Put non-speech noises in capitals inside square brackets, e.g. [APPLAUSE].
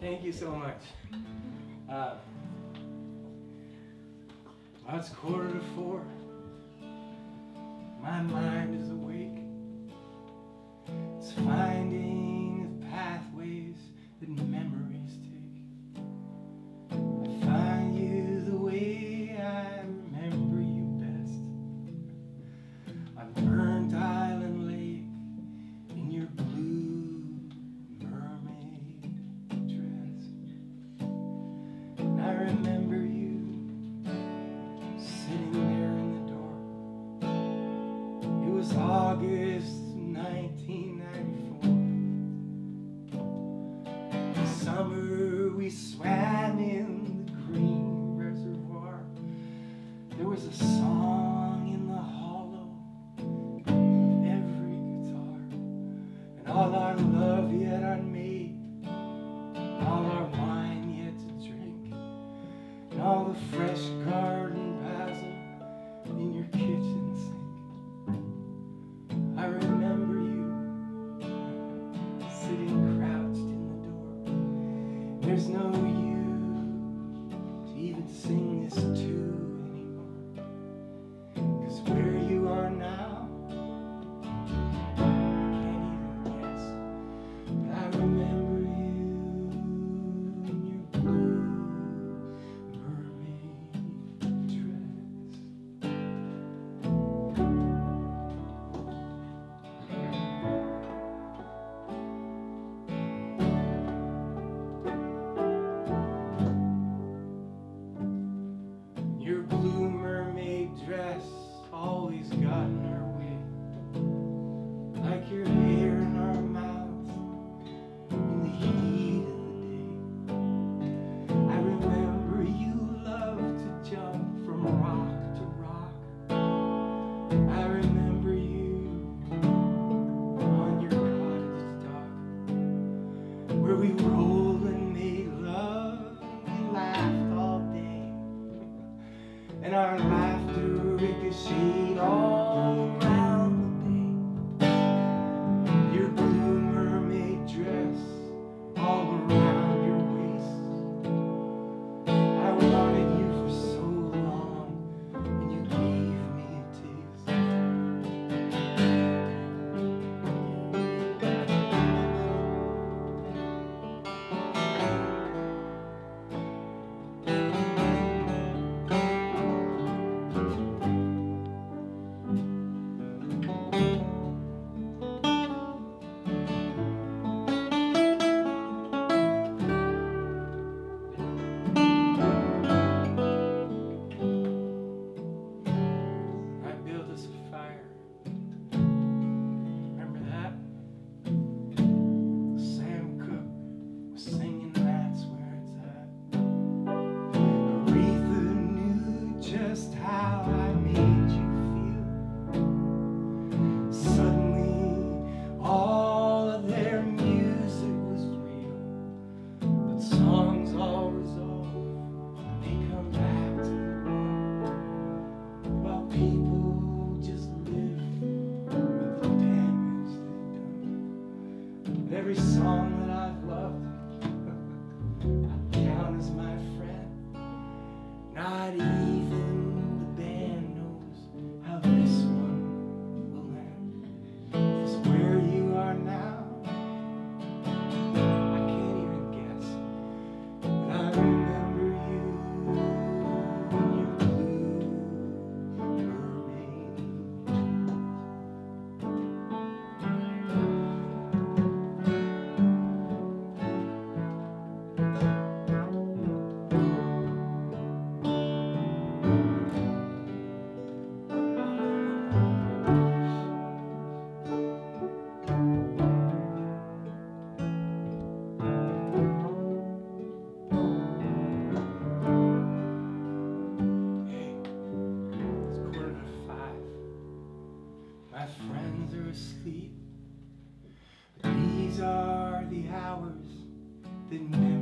Thank you so much. Uh, well, it's quarter to four. My mind is was August 1994. In summer we swam. sing this to and our laughter ricocheted all just how I made you feel. Suddenly, all of their music was real, but songs all resolve, they come back to the world. While people just live with the damage they've done. And every song that I've loved, [LAUGHS] I count as my friend. Not even something new.